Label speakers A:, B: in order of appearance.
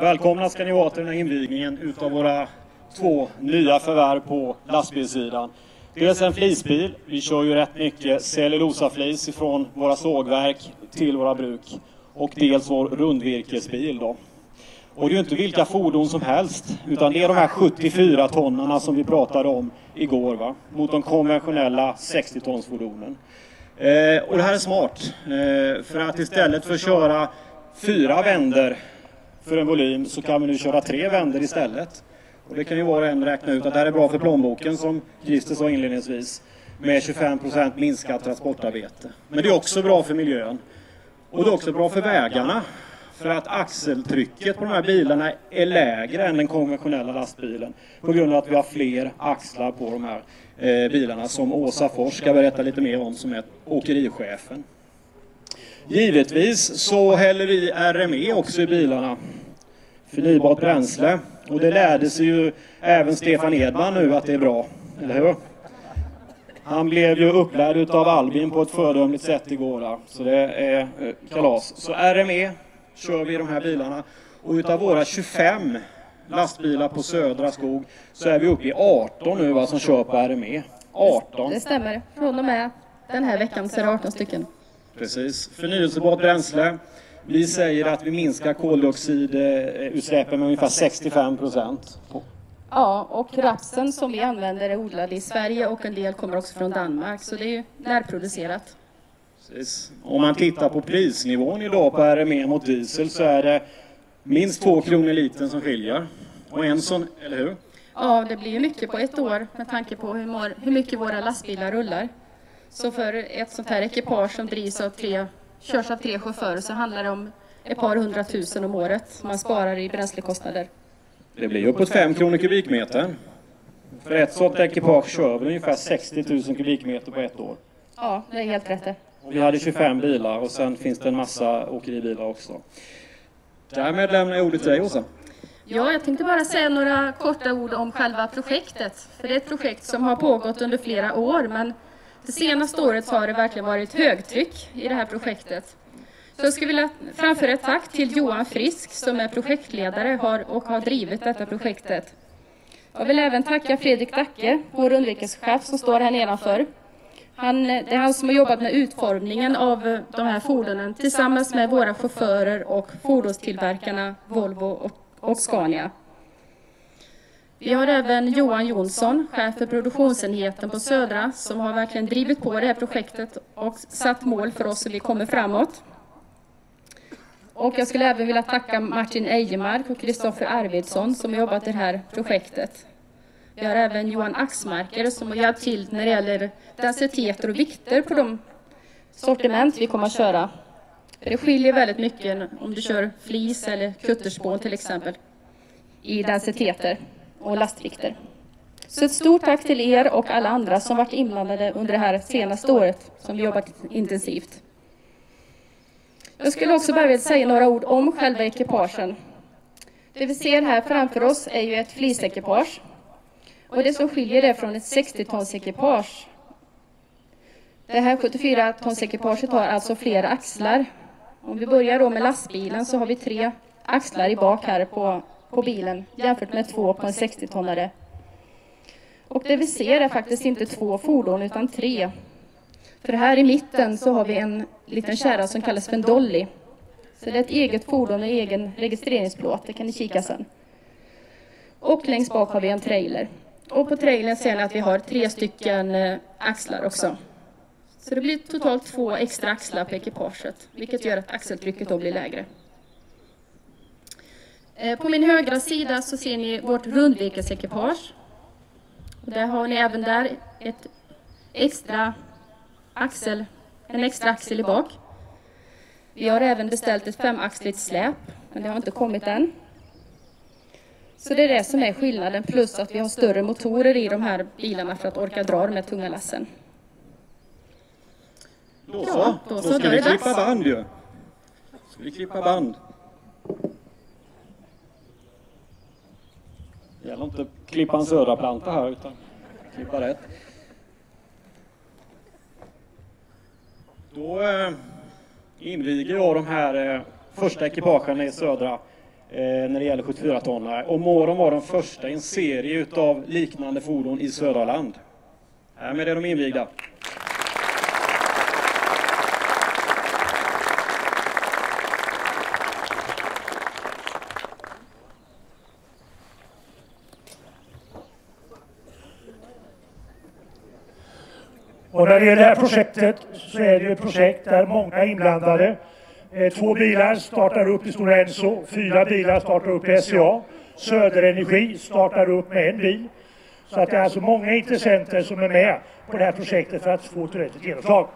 A: Välkomna ska ni vara till den här invigningen utav våra två nya förvärv på lastbilssidan. Dels en flisbil. Vi kör ju rätt mycket cellulosaflis ifrån våra sågverk till våra bruk. Och dels vår rundvirkesbil då. Och det är ju inte vilka fordon som helst, utan det är de här 74 tonnarna som vi pratade om igår, va? mot de konventionella 60-tonsfordonen. Eh, och det här är smart, eh, för att istället för att köra fyra vänder för en volym så kan vi nu köra tre vänder istället. Och det kan ju var och en räkna ut att det här är bra för plånboken som Christer sa inledningsvis med 25% minskat transportarbete. Men det är också bra för miljön. Och det är också bra för vägarna. För att axeltrycket på de här bilarna är lägre än den konventionella lastbilen. På grund av att vi har fler axlar på de här eh, bilarna som Åsa Fors ska berätta lite mer om som är åkerichefen. Givetvis så häller vi RME också i bilarna. Förnybart bränsle. Och det lärde sig ju även Stefan Edman nu att det är bra. Eller hur? Han blev ju upplärd utav Albin på ett föredömligt sätt igår. Så det är eh, kalas. Så RME kör vi i de här bilarna. Och utav våra 25 lastbilar på Södra Skog så är vi uppe i 18 nu va, som kör på RME. 18.
B: Det stämmer. Från och med den här veckan så är det 18 stycken.
A: Precis. Förnyelsebart bränsle. Vi säger att vi minskar koldioxidutsläppen med ungefär 65 procent.
B: Ja, och rapsen som vi använder är odlad i Sverige och en del kommer också från Danmark. Så det är ju närproducerat.
A: Precis. Om man tittar på prisnivån idag på RME mot diesel så är det minst två kronor litern som skiljer. Och en sån, eller hur?
B: Ja, det blir ju mycket på ett år med tanke på hur mycket våra lastbilar rullar. Så för ett sånt här ekipage som drivs av tre, körs av tre chaufförer så handlar det om ett par hundratusen om året man sparar i bränslekostnader.
A: Det blir uppåt 5 kronor kubikmetern. För ett sånt ekipage kör vi ungefär 60 000 kubikmeter på ett år.
B: Ja, det är helt rätt det.
A: Vi hade 25 bilar och sen finns det en massa åkeribilar också. Därmed lämnar jag ordet till dig Åsa.
B: Ja, jag tänkte bara säga några korta ord om själva projektet. För det är ett projekt som har pågått under flera år, men det senaste året har det verkligen varit högtryck i det här projektet. Så jag skulle vilja framföra ett tack till Johan Frisk som är projektledare och har drivit detta projektet. Jag vill även tacka Fredrik Dacke, vår undvikelschef som står här nedanför. Han, det är han som har jobbat med utformningen av eh, de här fordonen tillsammans med våra chaufförer och fordonstillverkarna Volvo och, och Scania. Vi har även Johan Jonsson, chef för produktionsenheten på Södra, som har verkligen drivit på det här projektet och satt mål för oss så vi kommer framåt. Och jag skulle även vilja tacka Martin Ejemark och Kristoffer Arvidsson som har jobbat i det här projektet. Vi har även Johan Axmarker som har hjälpt till när det gäller densiteter och vikter på de sortiment vi kommer att köra. För det skiljer väldigt mycket om du kör flis eller kutterspån till exempel i densiteter och lastvikter. Så ett stort tack till er och alla andra som varit inblandade under det här senaste året som vi jobbat intensivt. Jag skulle också bara vilja säga några ord om själva ekipagen. Det vi ser här framför oss är ju ett flisekipage. Och det som skiljer det från ett 60-tonsekipage. Det här 74-tonsekipaget har alltså flera axlar. Om vi börjar då med lastbilen så har vi tre axlar i bak här på, på bilen jämfört med två på en 60-tonnare. Och det vi ser är faktiskt inte två fordon utan tre. För här i mitten så har vi en liten kärra som kallas för en dolly. Så det är ett eget fordon med egen registreringsplåt, det kan ni kika sen. Och längst bak har vi en trailer. Och på trailern ser ni att vi har tre stycken eh, axlar också. Så det blir totalt två extra axlar på ekipaget, vilket gör att axeltrycket då blir lägre. Eh, På min högra sida så ser ni vårt rundvirkesekipage. Och där har ni även där ett extra axel, en extra axel i bak. Vi har även beställt ett femaxligt släp, men det har inte kommit än. Så det är det som är skillnaden, plus att vi har större motorer i de här bilarna för att orka dra de här tunga lassen.
A: Då
B: Ja,
A: så,
B: då
A: då
B: så, då
A: ska vi klippa band ju. Ska vi klippa band. Det gäller inte att klippa en södraplanta här utan klippa rätt. Då eh, inviger jag de här eh, första ekipagen i södra eh, när det gäller 74-tonnare. Och Moron var den första i en serie utav liknande fordon i Södra land. Härmed är de invigda.
C: Och när det gäller det här projektet så är det ett projekt där många är inblandade. Eh, två bilar startar upp i Stora Enso, fyra bilar startar upp i SCA. Söderenergi startar upp med en bil. Så att det är alltså många intressenter som är med på det här projektet för att få ett ordentligt genomslag.